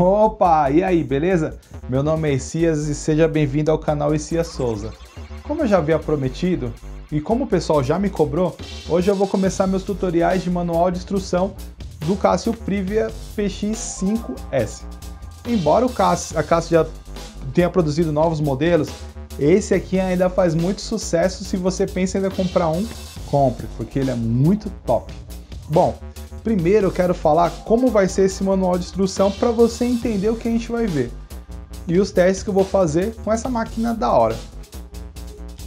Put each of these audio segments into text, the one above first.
Opa, e aí, beleza? Meu nome é Icias e seja bem-vindo ao canal Icias Souza. Como eu já havia prometido, e como o pessoal já me cobrou, hoje eu vou começar meus tutoriais de manual de instrução do Casio Privia PX5S. Embora o a Casio já tenha produzido novos modelos, esse aqui ainda faz muito sucesso. Se você pensa em comprar um, compre, porque ele é muito top. Bom, primeiro eu quero falar como vai ser esse manual de instrução para você entender o que a gente vai ver e os testes que eu vou fazer com essa máquina da hora.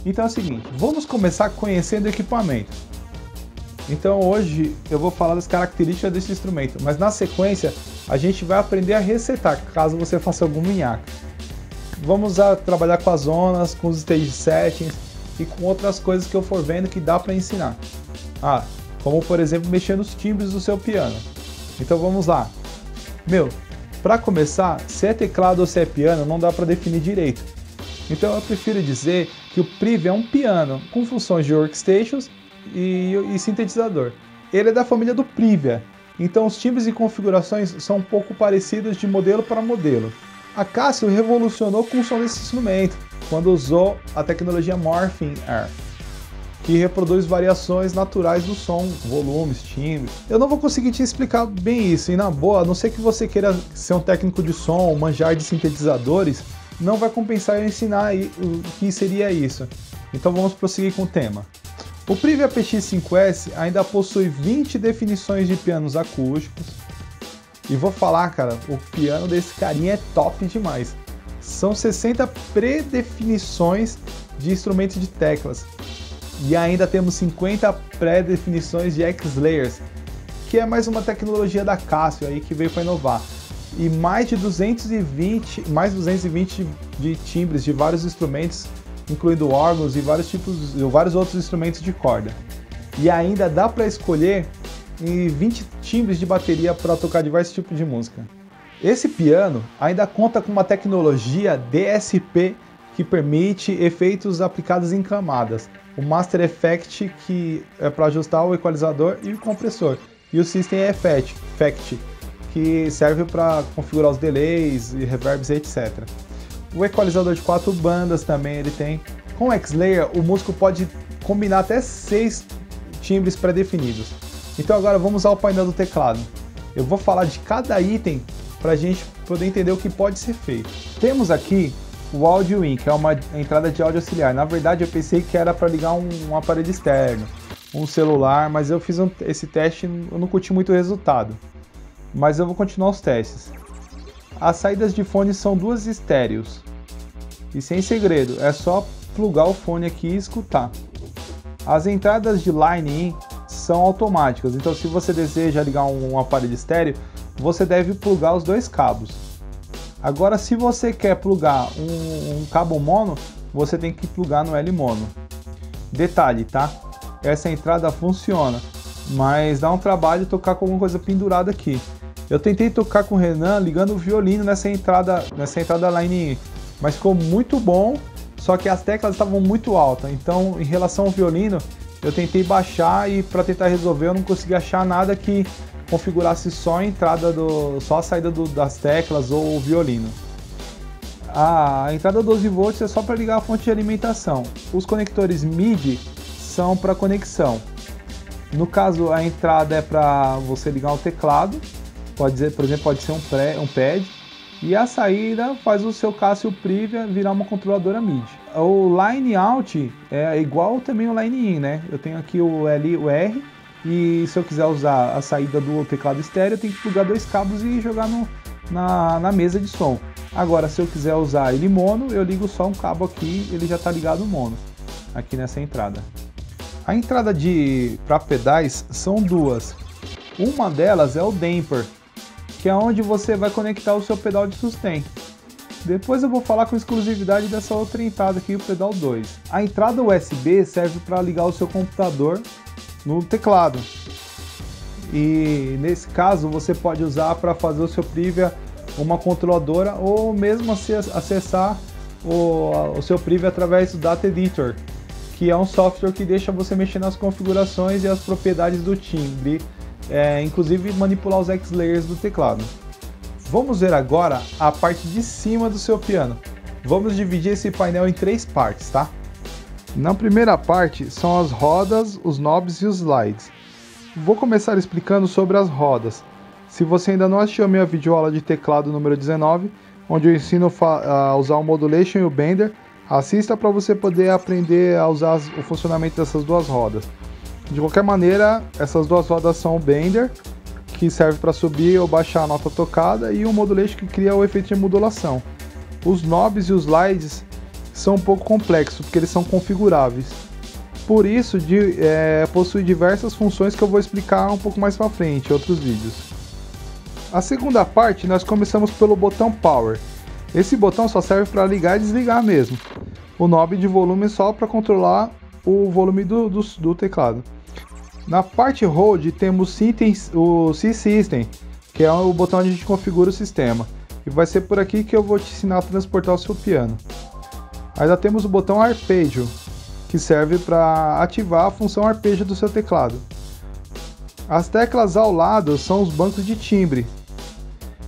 Então é o seguinte, vamos começar conhecendo o equipamento. Então hoje eu vou falar das características desse instrumento, mas na sequência a gente vai aprender a resetar, caso você faça algum minhaca. Vamos a trabalhar com as zonas, com os stage settings e com outras coisas que eu for vendo que dá para ensinar. Ah, como por exemplo mexer nos timbres do seu piano. Então vamos lá. Meu, para começar, se é teclado ou se é piano não dá para definir direito. Então eu prefiro dizer que o Priv é um piano com funções de workstations e, e sintetizador. Ele é da família do Privia, então os timbres e configurações são um pouco parecidos de modelo para modelo. A Casio revolucionou com o som desse instrumento quando usou a tecnologia Morphing R, que reproduz variações naturais do som, volumes, timbres. Eu não vou conseguir te explicar bem isso, e na boa, a não ser que você queira ser um técnico de som, manjar de sintetizadores, não vai compensar eu ensinar o que seria isso. Então vamos prosseguir com o tema. O Privia PX5S ainda possui 20 definições de pianos acústicos, e vou falar, cara, o piano desse carinha é top demais. São 60 predefinições de instrumentos de teclas. E ainda temos 50 pré-definições de X-Layers, que é mais uma tecnologia da Casio aí que veio para inovar. E mais de 220, mais 220 de timbres de vários instrumentos, incluindo órgãos e vários tipos, vários outros instrumentos de corda. E ainda dá para escolher e 20 timbres de bateria para tocar diversos tipos de música. Esse piano ainda conta com uma tecnologia DSP que permite efeitos aplicados em camadas, o Master Effect que é para ajustar o equalizador e o compressor, e o System Effect, Effect que serve para configurar os delays e reverbs etc. O equalizador de quatro bandas também ele tem. Com o X-Layer, o músico pode combinar até seis timbres pré-definidos. Então agora vamos ao painel do teclado. Eu vou falar de cada item para a gente poder entender o que pode ser feito. Temos aqui o Audio In, que é uma entrada de áudio auxiliar. Na verdade eu pensei que era para ligar um, um, aparelho externo, um celular, mas eu fiz um, esse teste e não curti muito o resultado. Mas eu vou continuar os testes. As saídas de fone são duas estéreos. E sem segredo, é só plugar o fone aqui e escutar. As entradas de line in são automáticas. Então, se você deseja ligar um, aparelho estéreo, você deve plugar os dois cabos. Agora, se você quer plugar um, um cabo mono, você tem que plugar no L mono. Detalhe, tá? Essa entrada funciona, mas dá um trabalho tocar com alguma coisa pendurada aqui. Eu tentei tocar com o Renan ligando o violino nessa entrada, nessa entrada line, mas ficou muito bom, só que as teclas estavam muito altas. Então, em relação ao violino, eu tentei baixar e para tentar resolver eu não consegui achar nada que configurasse só a entrada do, só a saída do, das teclas ou o violino. A entrada 12 volts é só para ligar a fonte de alimentação. Os conectores MIDI são para conexão. No caso, a entrada é para você ligar o teclado, pode ser, por exemplo, pode ser um, pré, um pad e a saída faz o seu Casio Privia virar uma controladora MIDI. O line out é igual também o line in, né? Eu tenho aqui o L o R e se eu quiser usar a saída do teclado estéreo, eu tenho que plugar dois cabos e jogar no, na, na mesa de som. Agora, se eu quiser usar ele mono, eu ligo só um cabo aqui, ele já está ligado mono, aqui nessa entrada. A entrada de para pedais são duas. Uma delas é o damper, que é onde você vai conectar o seu pedal de sustain. Depois eu vou falar com exclusividade dessa outra entrada aqui, o pedal 2. A entrada USB serve para ligar o seu computador no teclado. E nesse caso você pode usar para fazer o seu Privia uma controladora ou mesmo acessar o, o seu Privia através do Data Editor, que é um software que deixa você mexer nas configurações e as propriedades do timbre é, inclusive manipular os X-Layers do teclado. Vamos ver agora a parte de cima do seu piano. Vamos dividir esse painel em três partes, tá? Na primeira parte são as rodas, os knobs e os slides. Vou começar explicando sobre as rodas. Se você ainda não assistiu a minha videoaula de teclado número 19, onde eu ensino a usar o Modulation e o Bender, assista para você poder aprender a usar o funcionamento dessas duas rodas. De qualquer maneira, essas duas rodas são o Bender, que serve para subir ou baixar a nota tocada, e o Modulation que cria o efeito de modulação. Os knobs e os slides são um pouco complexos, porque eles são configuráveis. Por isso, de, é, possui diversas funções que eu vou explicar um pouco mais para frente em outros vídeos. A segunda parte, nós começamos pelo botão Power. Esse botão só serve para ligar e desligar mesmo. O knob de volume só para controlar o volume do, do, do, teclado. Na parte Hold temos o C-System, que é o botão onde a gente configura o sistema. E vai ser por aqui que eu vou te ensinar a transportar o seu piano. Ainda temos o botão Arpeggio, que serve para ativar a função arpejo do seu teclado. As teclas ao lado são os bancos de timbre.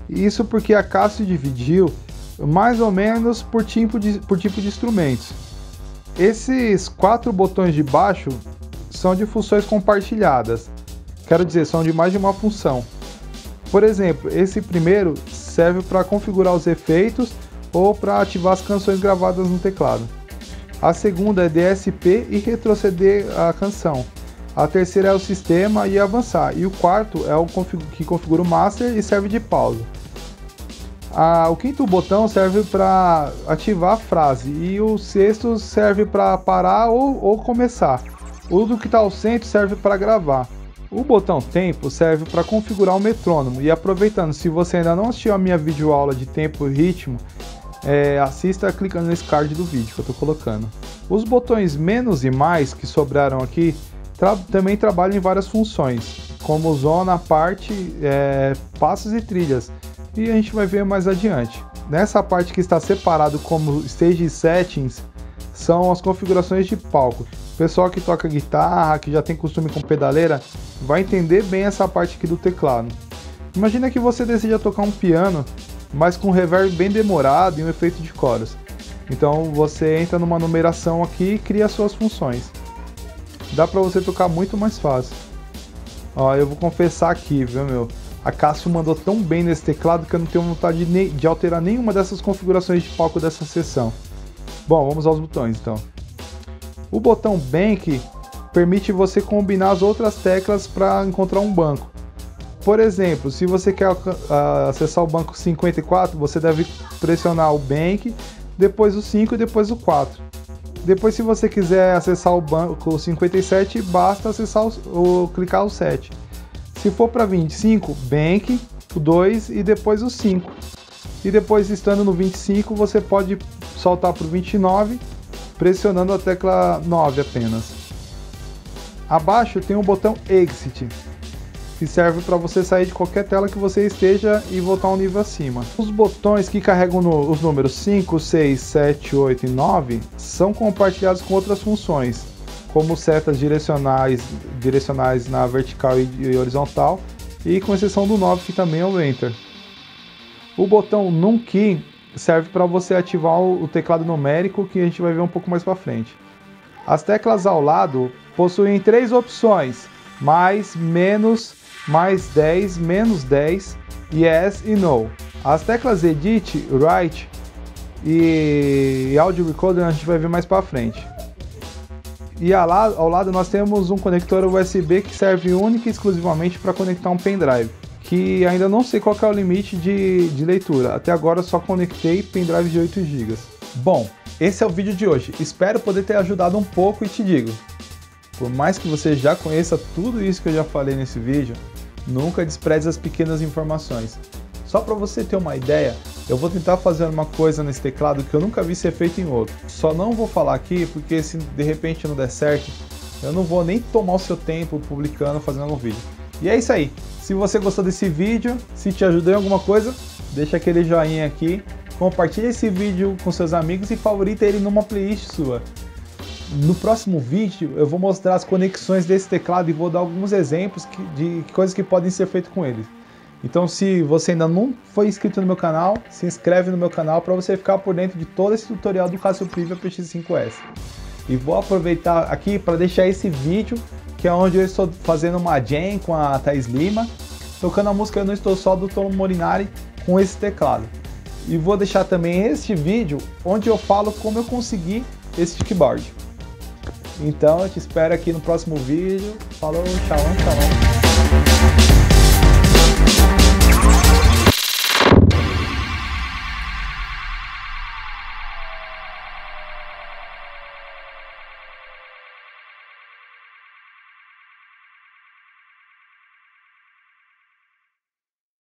Isso porque a Casio dividiu mais ou menos por tipo de, por tipo de instrumentos. Esses quatro botões de baixo são de funções compartilhadas, quero dizer, são de mais de uma função. Por exemplo, esse primeiro serve para configurar os efeitos ou para ativar as canções gravadas no teclado. A segunda é DSP e retroceder a canção. A terceira é o sistema e avançar. E o quarto é o que configura o master e serve de pausa. Ah, o quinto botão serve para ativar a frase e o sexto serve para parar ou, ou começar. O do que está ao centro serve para gravar. O botão tempo serve para configurar o metrônomo e aproveitando, se você ainda não assistiu a minha videoaula de tempo e ritmo, é, assista clicando nesse card do vídeo que eu estou colocando. Os botões menos e mais que sobraram aqui tra também trabalham em várias funções, como zona, parte, é, passos e trilhas e a gente vai ver mais adiante. Nessa parte que está separado como Stage Settings, são as configurações de palco. O pessoal que toca guitarra, que já tem costume com pedaleira, vai entender bem essa parte aqui do teclado. Imagina que você deseja tocar um piano, mas com reverb bem demorado e um efeito de coros. Então você entra numa numeração aqui e cria suas funções. Dá para você tocar muito mais fácil. Ó, eu vou confessar aqui, viu, meu? A Cássio mandou tão bem nesse teclado que eu não tenho vontade de, de alterar nenhuma dessas configurações de palco dessa seção. Bom, vamos aos botões então. O botão Bank permite você combinar as outras teclas para encontrar um banco. Por exemplo, se você quer acessar o banco 54, você deve pressionar o Bank, depois o 5 e depois o 4. Depois, se você quiser acessar o banco 57, basta acessar o, o clicar o 7. Se for para 25, Bank, o 2 e depois o 5. E depois, estando no 25, você pode soltar para o 29, pressionando a tecla 9 apenas. Abaixo tem o botão Exit, que serve para você sair de qualquer tela que você esteja e voltar um nível acima. Os botões que carregam no, os números 5, 6, 7, 8 e 9 são compartilhados com outras funções, como setas direcionais, direcionais na vertical e horizontal, e com exceção do 9 que também é o Enter. O botão Num Key serve para você ativar o teclado numérico que a gente vai ver um pouco mais para frente. As teclas ao lado possuem três opções: mais, menos, mais 10, menos 10, yes e no. As teclas Edit, Write e Audio Recorder a gente vai ver mais para frente. E ao lado nós temos um conector USB que serve única e exclusivamente para conectar um pendrive, que ainda não sei qual é o limite de, de leitura. Até agora só conectei pendrive de 8 GB. Bom, esse é o vídeo de hoje. Espero poder ter ajudado um pouco e te digo, por mais que você já conheça tudo isso que eu já falei nesse vídeo, nunca despreze as pequenas informações. Só para você ter uma ideia, eu vou tentar fazer uma coisa nesse teclado que eu nunca vi ser feito em outro. Só não vou falar aqui porque se de repente não der certo, eu não vou nem tomar o seu tempo publicando, fazendo um vídeo. E é isso aí. Se você gostou desse vídeo, se te ajudou em alguma coisa, deixa aquele joinha aqui, compartilha esse vídeo com seus amigos e favorita ele numa playlist sua. No próximo vídeo eu vou mostrar as conexões desse teclado e vou dar alguns exemplos de coisas que podem ser feitas com ele. Então, se você ainda não foi inscrito no meu canal, se inscreve no meu canal para você ficar por dentro de todo esse tutorial do Cassiopeia PX5S. E vou aproveitar aqui para deixar esse vídeo, que é onde eu estou fazendo uma jam com a Thais Lima, tocando a música Eu Não Estou Só do Tom Molinari com esse teclado. E vou deixar também este vídeo onde eu falo como eu consegui esse kickboard. Então eu te espero aqui no próximo vídeo. Falou, tchau, tchau.